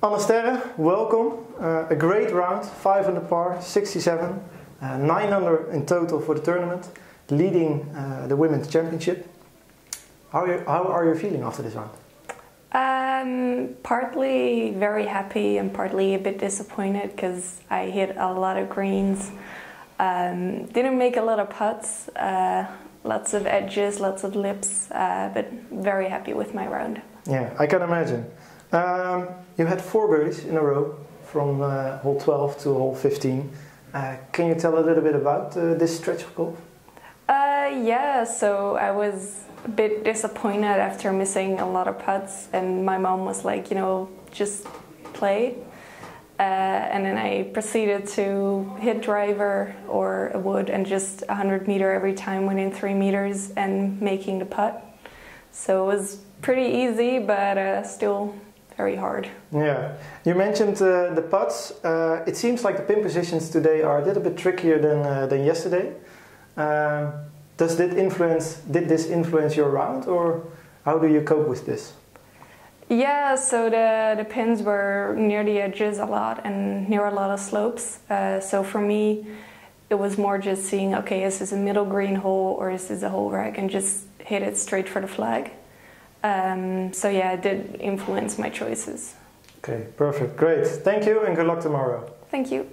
Anne Sterre, welcome. Uh, a great round, 5 under par, 67, uh, 9 under in total for the tournament, leading uh, the women's championship. How are, you, how are you feeling after this round? Um, partly very happy and partly a bit disappointed because I hit a lot of greens. Um, didn't make a lot of putts, uh, lots of edges, lots of lips, uh, but very happy with my round. Yeah, I can imagine. Um, you had four birdies in a row from uh, hole 12 to hole 15. Uh, can you tell a little bit about uh, this stretch of golf? Uh, yeah, so I was a bit disappointed after missing a lot of putts, and my mom was like, you know, just play. Uh, and then I proceeded to hit driver or a wood and just 100 meter every time within three meters and making the putt. So it was pretty easy, but uh, still very hard. Yeah, you mentioned uh, the putts. Uh, it seems like the pin positions today are a little bit trickier than uh, than yesterday. Um, does that influence? Did this influence your round, or how do you cope with this? Yeah, so the the pins were near the edges a lot and near a lot of slopes. Uh, so for me, it was more just seeing, okay, is this a middle green hole or is this a hole where I can just hit it straight for the flag? Um, so yeah, it did influence my choices. Okay, perfect, great. Thank you and good luck tomorrow. Thank you.